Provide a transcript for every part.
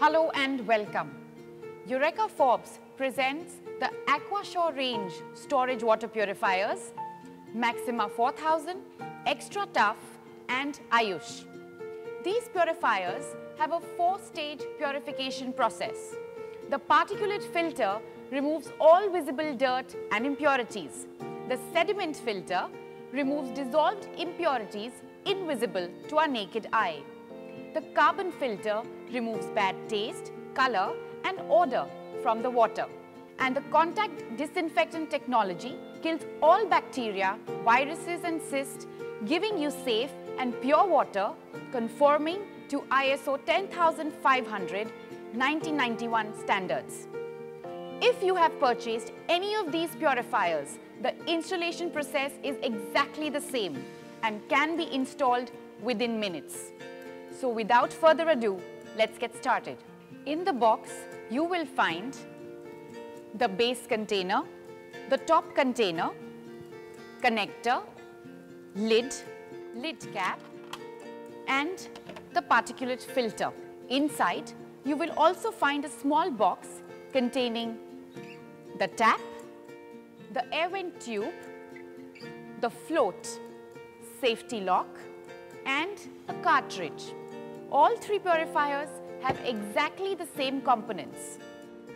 Hello and welcome. Eureka Forbes presents the AquaSure range storage water purifiers, Maxima 4000, Xtra Tuff and Aayush. These purifiers have a four-stage purification process. The particulate filter removes all visible dirt and impurities. The sediment filter removes dissolved impurities invisible to our naked eye. The carbon filter removes bad taste, color and odor from the water. And the contact disinfectant technology kills all bacteria, viruses and cysts, giving you safe and pure water conforming to ISO 10500 1991 standards. If you have purchased any of these purifiers, the installation process is exactly the same and can be installed within minutes. So without further ado, let's get started. In the box, you will find the base container, the top container, connector, lid, lid cap and the particulate filter. Inside, you will also find a small box containing the tap, the air vent tube, the float, safety lock and a cartridge. All three purifiers have exactly the same components.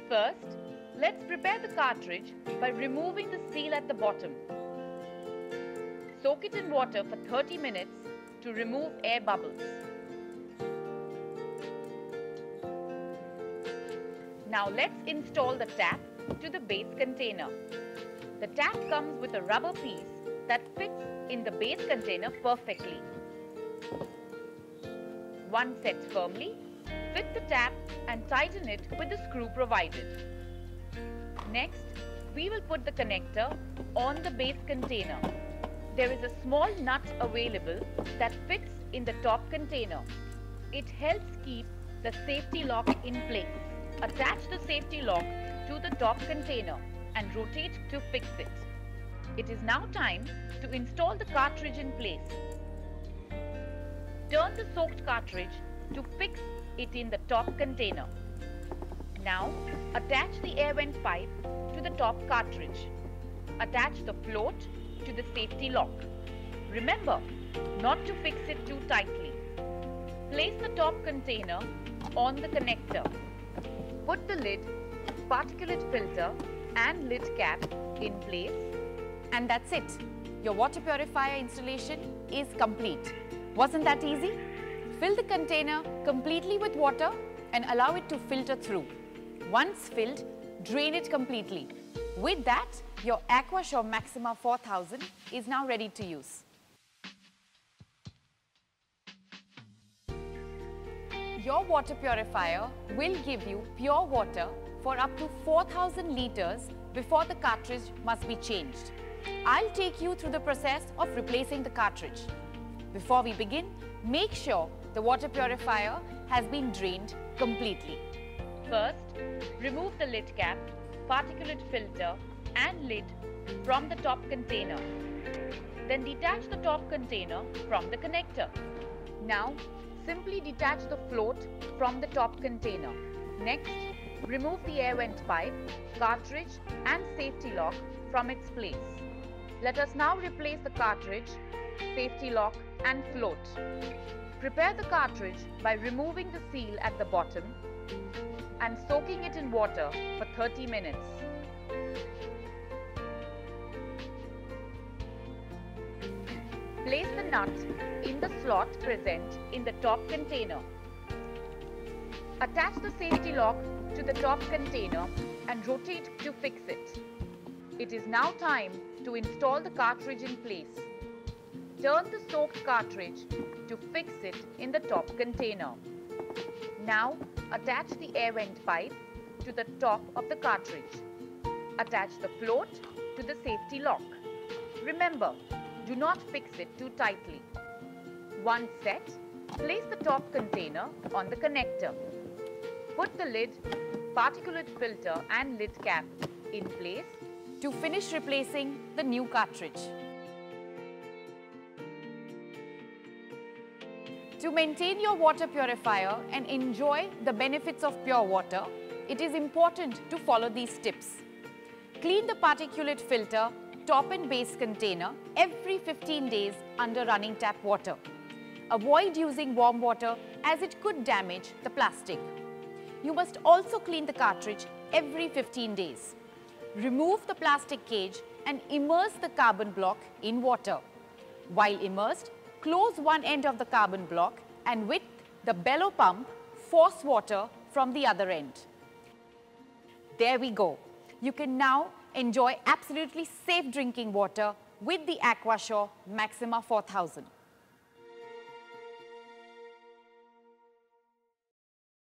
First, let's prepare the cartridge by removing the seal at the bottom. Soak it in water for 30 minutes to remove air bubbles. Now let's install the tap to the base container. The tap comes with a rubber piece that fits in the base container perfectly. Once set firmly, fit the tap and tighten it with the screw provided. Next, we will put the connector on the base container. There is a small nut available that fits in the top container. It helps keep the safety lock in place. Attach the safety lock to the top container and rotate to fix it. It is now time to install the cartridge in place. Turn the soaked cartridge to fix it in the top container. Now, attach the air vent pipe to the top cartridge. Attach the float to the safety lock. Remember not to fix it too tightly. Place the top container on the connector. Put the lid, particulate filter and lid cap in place. And that's it. Your water purifier installation is complete. Wasn't that easy? Fill the container completely with water and allow it to filter through. Once filled, drain it completely. With that, your AquaSure Maxima 4000 is now ready to use. Your water purifier will give you pure water for up to 4000 liters before the cartridge must be changed. I'll take you through the process of replacing the cartridge. Before we begin, make sure the water purifier has been drained completely. First, remove the lid cap, particulate filter and lid from the top container. Then detach the top container from the connector. Now, simply detach the float from the top container. Next, remove the air vent pipe, cartridge and safety lock from its place. Let us now replace the cartridge, safety lock and float. Prepare the cartridge by removing the seal at the bottom and soaking it in water for 30 minutes. Place the nut in the slot present in the top container. Attach the safety lock to the top container and rotate to fix it. It is now time to install the cartridge in place. Turn the soaked cartridge to fix it in the top container. Now attach the air vent pipe to the top of the cartridge. Attach the float to the safety lock. Remember, do not fix it too tightly. Once set, place the top container on the connector. Put the lid, particulate filter and lid cap in place to finish replacing the new cartridge. To maintain your water purifier and enjoy the benefits of pure water, it is important to follow these tips. Clean the particulate filter, top and base container every 15 days under running tap water. Avoid using warm water as it could damage the plastic. You must also clean the cartridge every 15 days. Remove the plastic cage and immerse the carbon block in water. While immersed, close one end of the carbon block and with the bellow pump, force water from the other end. There we go. You can now enjoy absolutely safe drinking water with the AquaSure Maxima 4000.